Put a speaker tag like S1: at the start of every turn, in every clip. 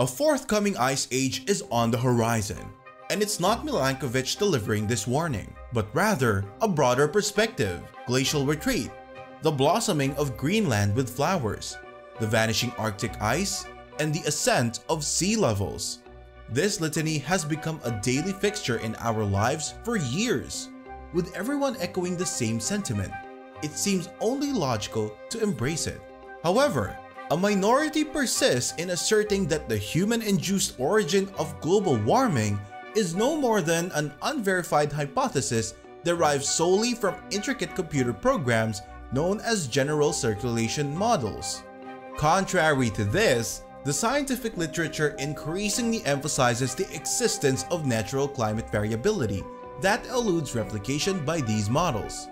S1: A forthcoming ice age is on the horizon, and it's not Milankovitch delivering this warning, but rather a broader perspective, glacial retreat, the blossoming of Greenland with flowers, the vanishing Arctic ice, and the ascent of sea levels. This litany has become a daily fixture in our lives for years, with everyone echoing the same sentiment. It seems only logical to embrace it. However, a minority persists in asserting that the human-induced origin of global warming is no more than an unverified hypothesis derived solely from intricate computer programs known as general circulation models. Contrary to this, the scientific literature increasingly emphasizes the existence of natural climate variability that eludes replication by these models.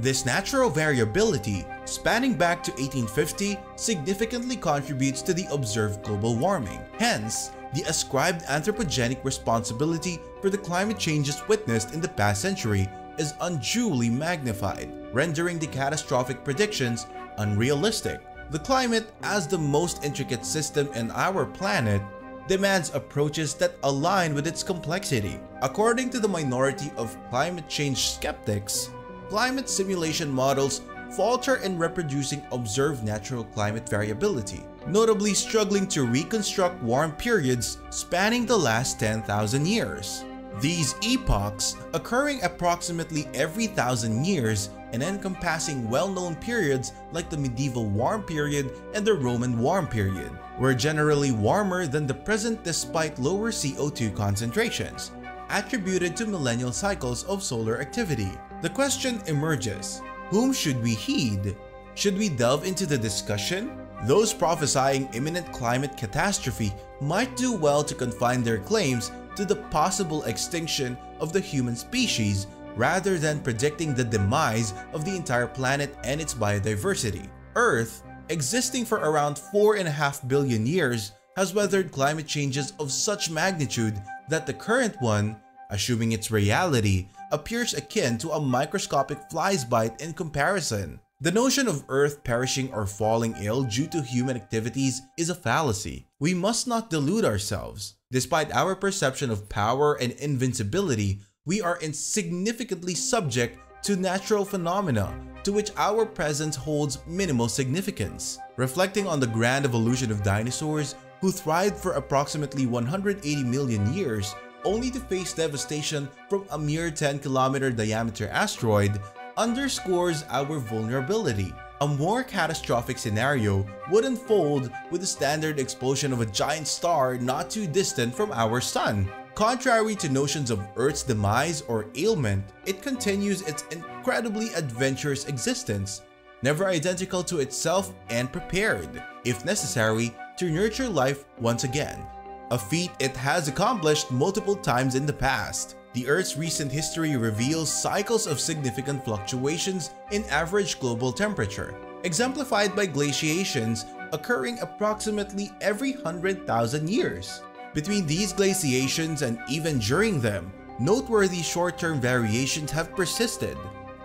S1: This natural variability, spanning back to 1850, significantly contributes to the observed global warming. Hence, the ascribed anthropogenic responsibility for the climate changes witnessed in the past century is unduly magnified, rendering the catastrophic predictions unrealistic. The climate, as the most intricate system in our planet, demands approaches that align with its complexity. According to the minority of climate change skeptics, climate simulation models falter in reproducing observed natural climate variability, notably struggling to reconstruct warm periods spanning the last 10,000 years. These epochs, occurring approximately every thousand years and encompassing well-known periods like the medieval warm period and the Roman warm period, were generally warmer than the present despite lower CO2 concentrations, attributed to millennial cycles of solar activity. The question emerges, whom should we heed? Should we delve into the discussion? Those prophesying imminent climate catastrophe might do well to confine their claims to the possible extinction of the human species rather than predicting the demise of the entire planet and its biodiversity. Earth, existing for around 4.5 billion years, has weathered climate changes of such magnitude that the current one, assuming its reality, appears akin to a microscopic fly's bite in comparison. The notion of Earth perishing or falling ill due to human activities is a fallacy. We must not delude ourselves. Despite our perception of power and invincibility, we are insignificantly subject to natural phenomena to which our presence holds minimal significance. Reflecting on the grand evolution of dinosaurs who thrived for approximately 180 million years, only to face devastation from a mere 10 kilometer diameter asteroid underscores our vulnerability. A more catastrophic scenario would unfold with the standard explosion of a giant star not too distant from our sun. Contrary to notions of Earth's demise or ailment, it continues its incredibly adventurous existence, never identical to itself and prepared, if necessary, to nurture life once again a feat it has accomplished multiple times in the past. The Earth's recent history reveals cycles of significant fluctuations in average global temperature, exemplified by glaciations occurring approximately every 100,000 years. Between these glaciations and even during them, noteworthy short-term variations have persisted,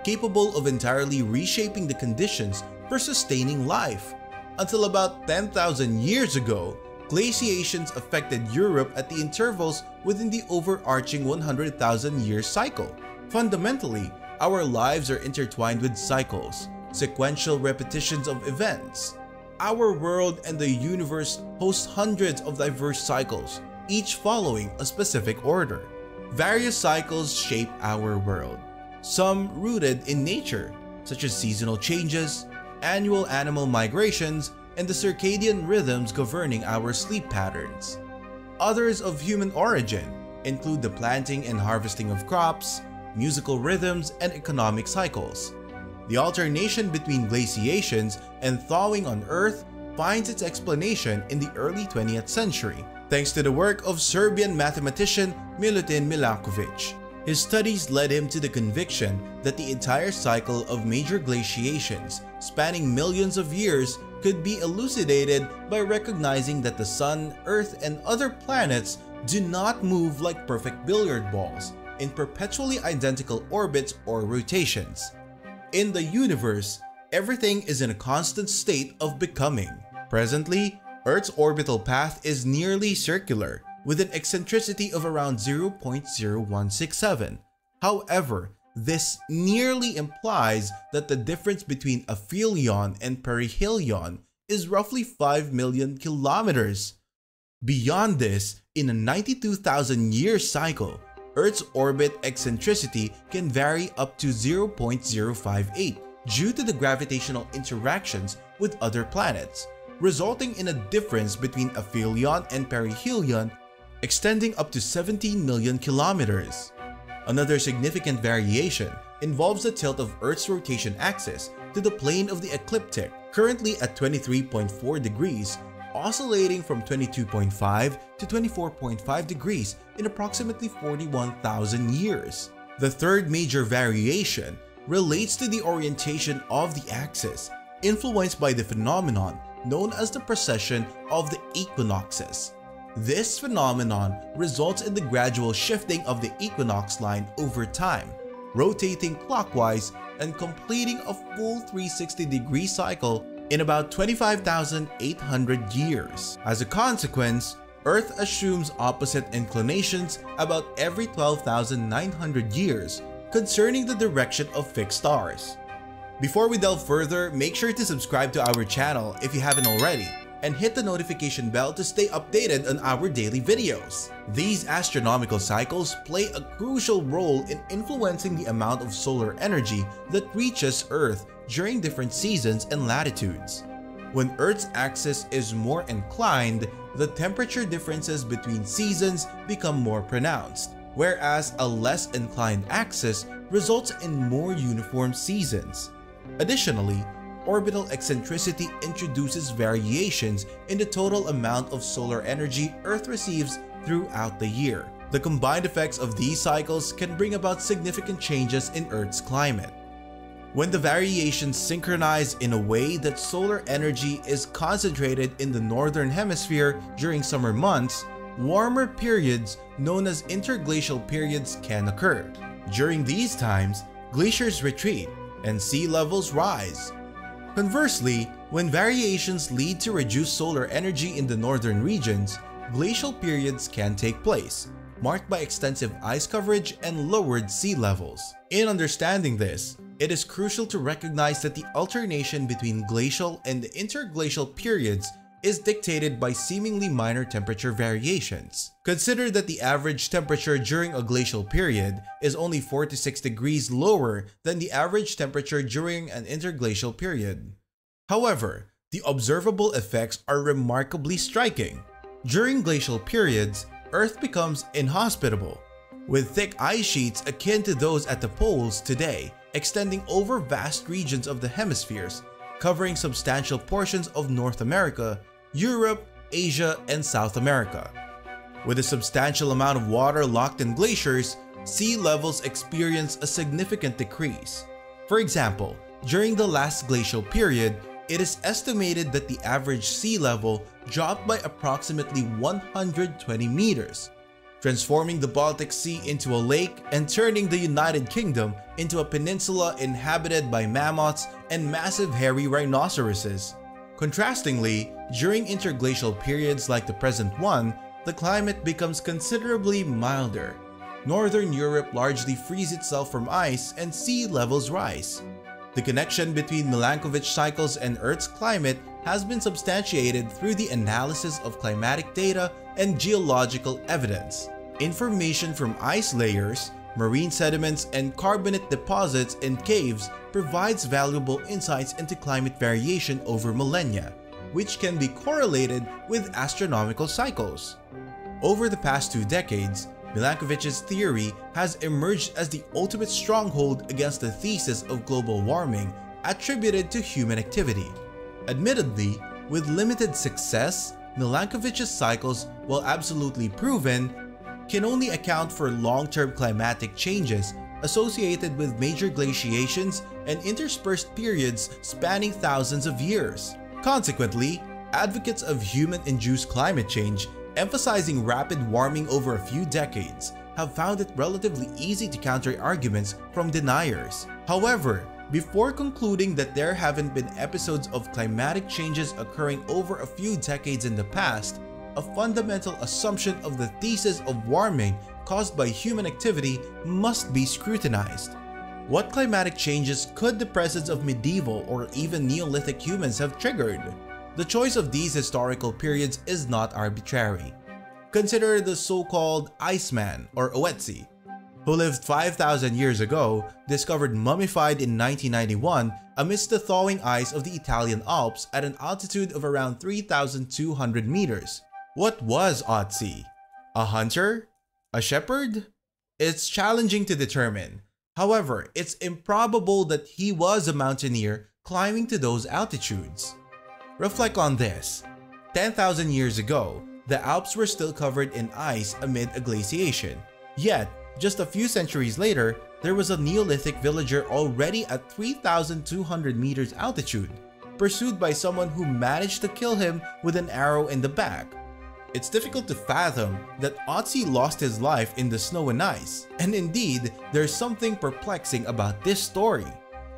S1: capable of entirely reshaping the conditions for sustaining life. Until about 10,000 years ago, glaciations affected Europe at the intervals within the overarching 100,000 year cycle. Fundamentally, our lives are intertwined with cycles, sequential repetitions of events. Our world and the universe host hundreds of diverse cycles, each following a specific order. Various cycles shape our world, some rooted in nature, such as seasonal changes, annual animal migrations, and the circadian rhythms governing our sleep patterns. Others of human origin include the planting and harvesting of crops, musical rhythms, and economic cycles. The alternation between glaciations and thawing on Earth finds its explanation in the early 20th century, thanks to the work of Serbian mathematician Milutin Milankovitch. His studies led him to the conviction that the entire cycle of major glaciations, spanning millions of years, could be elucidated by recognizing that the Sun, Earth, and other planets do not move like perfect billiard balls in perpetually identical orbits or rotations. In the universe, everything is in a constant state of becoming. Presently, Earth's orbital path is nearly circular, with an eccentricity of around 0.0167. However, this nearly implies that the difference between aphelion and perihelion is roughly 5 million kilometers. Beyond this, in a 92,000 year cycle, Earth's orbit eccentricity can vary up to 0.058 due to the gravitational interactions with other planets, resulting in a difference between aphelion and perihelion extending up to 17 million kilometers. Another significant variation involves the tilt of Earth's rotation axis to the plane of the ecliptic, currently at 23.4 degrees, oscillating from 22.5 to 24.5 degrees in approximately 41,000 years. The third major variation relates to the orientation of the axis, influenced by the phenomenon known as the precession of the equinoxes. This phenomenon results in the gradual shifting of the equinox line over time, rotating clockwise and completing a full 360 degree cycle in about 25,800 years. As a consequence, Earth assumes opposite inclinations about every 12,900 years concerning the direction of fixed stars. Before we delve further, make sure to subscribe to our channel if you haven't already and hit the notification bell to stay updated on our daily videos. These astronomical cycles play a crucial role in influencing the amount of solar energy that reaches Earth during different seasons and latitudes. When Earth's axis is more inclined, the temperature differences between seasons become more pronounced, whereas a less inclined axis results in more uniform seasons. Additionally, orbital eccentricity introduces variations in the total amount of solar energy Earth receives throughout the year. The combined effects of these cycles can bring about significant changes in Earth's climate. When the variations synchronize in a way that solar energy is concentrated in the northern hemisphere during summer months, warmer periods known as interglacial periods can occur. During these times, glaciers retreat and sea levels rise. Conversely, when variations lead to reduced solar energy in the northern regions, glacial periods can take place, marked by extensive ice coverage and lowered sea levels. In understanding this, it is crucial to recognize that the alternation between glacial and interglacial periods is dictated by seemingly minor temperature variations. Consider that the average temperature during a glacial period is only 4 to 6 degrees lower than the average temperature during an interglacial period. However, the observable effects are remarkably striking. During glacial periods, Earth becomes inhospitable, with thick ice sheets akin to those at the poles today extending over vast regions of the hemispheres, covering substantial portions of North America, Europe, Asia, and South America. With a substantial amount of water locked in glaciers, sea levels experience a significant decrease. For example, during the last glacial period, it is estimated that the average sea level dropped by approximately 120 meters, transforming the Baltic Sea into a lake and turning the United Kingdom into a peninsula inhabited by mammoths and massive hairy rhinoceroses. Contrastingly, during interglacial periods like the present one, the climate becomes considerably milder. Northern Europe largely frees itself from ice and sea levels rise. The connection between Milankovitch cycles and Earth's climate has been substantiated through the analysis of climatic data and geological evidence. Information from ice layers, marine sediments, and carbonate deposits in caves provides valuable insights into climate variation over millennia, which can be correlated with astronomical cycles. Over the past two decades, Milankovitch's theory has emerged as the ultimate stronghold against the thesis of global warming attributed to human activity. Admittedly, with limited success, Milankovitch's cycles, while absolutely proven, can only account for long-term climatic changes associated with major glaciations and interspersed periods spanning thousands of years. Consequently, advocates of human-induced climate change emphasizing rapid warming over a few decades have found it relatively easy to counter arguments from deniers. However, Before concluding that there haven't been episodes of climatic changes occurring over a few decades in the past, a fundamental assumption of the thesis of warming caused by human activity must be scrutinized. What climatic changes could the presence of medieval or even Neolithic humans have triggered? The choice of these historical periods is not arbitrary. Consider the so-called Iceman or Ötzi, who lived 5,000 years ago, discovered mummified in 1991 amidst the thawing ice of the Italian Alps at an altitude of around 3,200 meters. What was Ötzi? A hunter? A shepherd? It's challenging to determine. However, it's improbable that he was a mountaineer climbing to those altitudes. Reflect on this. 10,000 years ago, the Alps were still covered in ice amid a glaciation. Yet, just a few centuries later, there was a Neolithic villager already at 3,200 meters altitude, pursued by someone who managed to kill him with an arrow in the back. It's difficult to fathom that Ötzi lost his life in the snow and ice, and indeed, there's something perplexing about this story.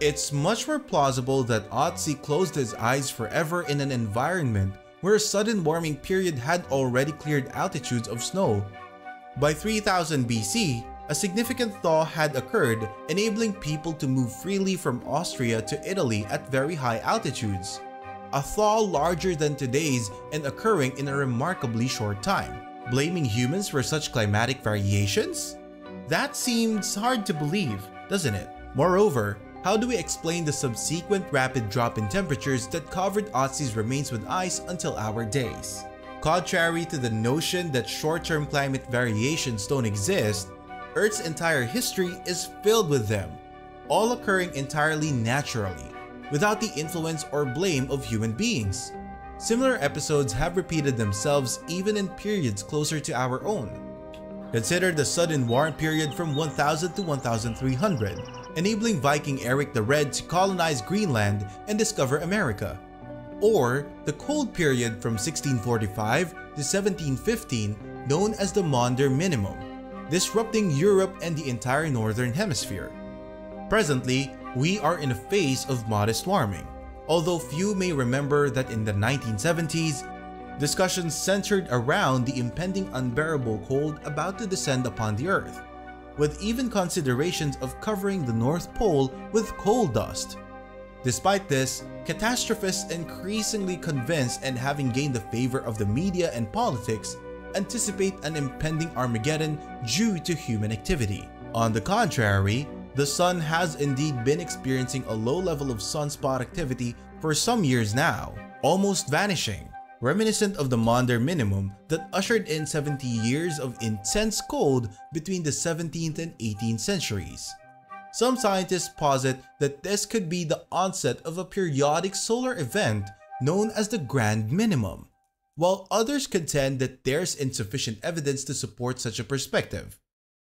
S1: It's much more plausible that Ötzi closed his eyes forever in an environment where a sudden warming period had already cleared altitudes of snow. By 3000 BC, a significant thaw had occurred, enabling people to move freely from Austria to Italy at very high altitudes. A thaw larger than today's and occurring in a remarkably short time. Blaming humans for such climatic variations? That seems hard to believe, doesn't it? Moreover, how do we explain the subsequent rapid drop in temperatures that covered Ötzi's remains with ice until our days? Contrary to the notion that short-term climate variations don't exist, Earth's entire history is filled with them, all occurring entirely naturally, without the influence or blame of human beings. Similar episodes have repeated themselves even in periods closer to our own. Consider the sudden warm period from 1000 to 1300, enabling Viking Eric the Red to colonize Greenland and discover America. Or the cold period from 1645 to 1715 known as the Maunder Minimum, disrupting Europe and the entire northern hemisphere. Presently, we are in a phase of modest warming, although few may remember that in the 1970s, discussions centered around the impending unbearable cold about to descend upon the Earth with even considerations of covering the North Pole with coal dust. Despite this, catastrophists increasingly convinced and having gained the favor of the media and politics anticipate an impending Armageddon due to human activity. On the contrary, the sun has indeed been experiencing a low level of sunspot activity for some years now, almost vanishing reminiscent of the Maunder minimum that ushered in 70 years of intense cold between the 17th and 18th centuries. Some scientists posit that this could be the onset of a periodic solar event known as the Grand Minimum, while others contend that there's insufficient evidence to support such a perspective.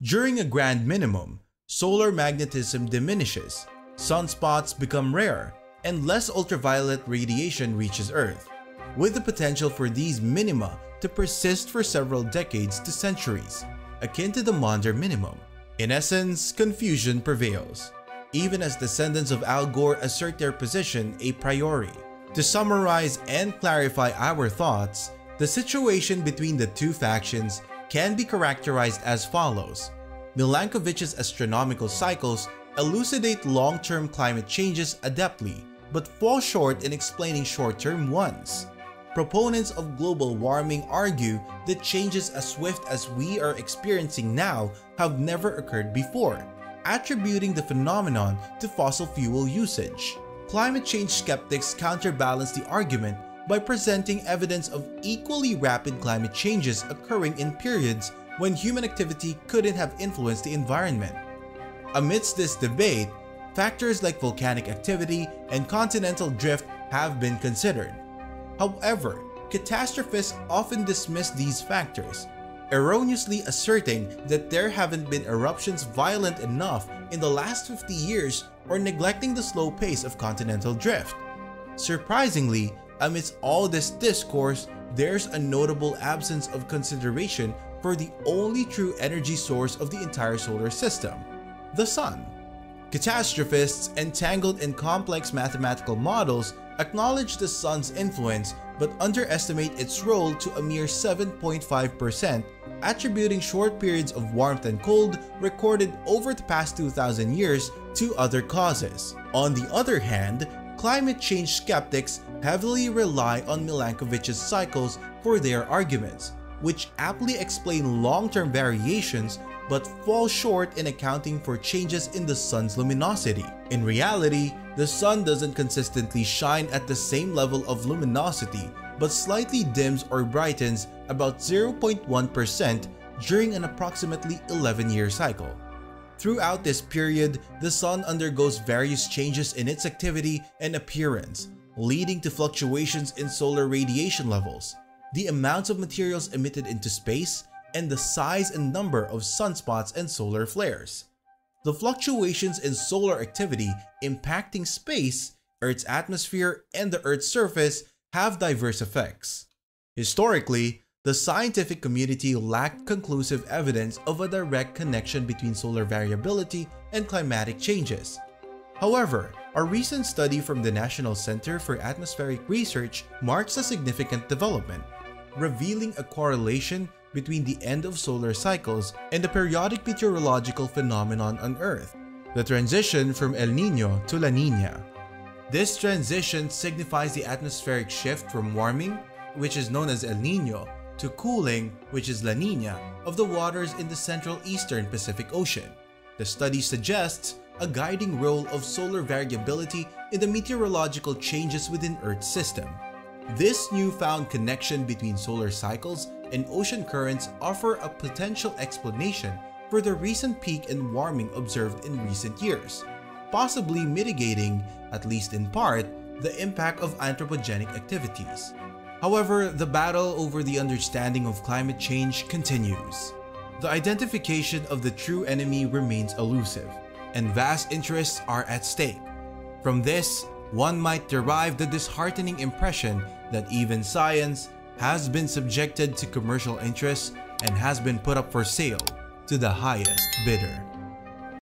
S1: During a Grand Minimum, solar magnetism diminishes, sunspots become rare, and less ultraviolet radiation reaches Earth with the potential for these minima to persist for several decades to centuries, akin to the Maunder minimum. In essence, confusion prevails, even as descendants of Al Gore assert their position a priori. To summarize and clarify our thoughts, the situation between the two factions can be characterized as follows. Milankovitch's astronomical cycles elucidate long-term climate changes adeptly, but fall short in explaining short-term ones. Proponents of global warming argue that changes as swift as we are experiencing now have never occurred before, attributing the phenomenon to fossil fuel usage. Climate change skeptics counterbalance the argument by presenting evidence of equally rapid climate changes occurring in periods when human activity couldn't have influenced the environment. Amidst this debate, factors like volcanic activity and continental drift have been considered. However, catastrophists often dismiss these factors, erroneously asserting that there haven't been eruptions violent enough in the last 50 years or neglecting the slow pace of continental drift. Surprisingly, amidst all this discourse, there's a notable absence of consideration for the only true energy source of the entire solar system, the sun. Catastrophists entangled in complex mathematical models acknowledge the sun's influence but underestimate its role to a mere 7.5%, attributing short periods of warmth and cold recorded over the past 2,000 years to other causes. On the other hand, climate change skeptics heavily rely on Milankovitch's cycles for their arguments, which aptly explain long-term variations but fall short in accounting for changes in the sun's luminosity. In reality, the sun doesn't consistently shine at the same level of luminosity but slightly dims or brightens about 0.1% during an approximately 11-year cycle. Throughout this period, the sun undergoes various changes in its activity and appearance, leading to fluctuations in solar radiation levels, the amounts of materials emitted into space, and the size and number of sunspots and solar flares. The fluctuations in solar activity impacting space, Earth's atmosphere, and the Earth's surface have diverse effects. Historically, the scientific community lacked conclusive evidence of a direct connection between solar variability and climatic changes. However, a recent study from the National Center for Atmospheric Research marks a significant development, revealing a correlation between the end of solar cycles and the periodic meteorological phenomenon on Earth, the transition from El Niño to La Niña. This transition signifies the atmospheric shift from warming, which is known as El Niño, to cooling, which is La Niña, of the waters in the central eastern Pacific Ocean. The study suggests a guiding role of solar variability in the meteorological changes within Earth's system. This newfound connection between solar cycles and ocean currents offer a potential explanation for the recent peak in warming observed in recent years, possibly mitigating, at least in part, the impact of anthropogenic activities. However, the battle over the understanding of climate change continues. The identification of the true enemy remains elusive, and vast interests are at stake. From this, one might derive the disheartening impression that even science has been subjected to commercial interests and has been put up for sale to the highest bidder.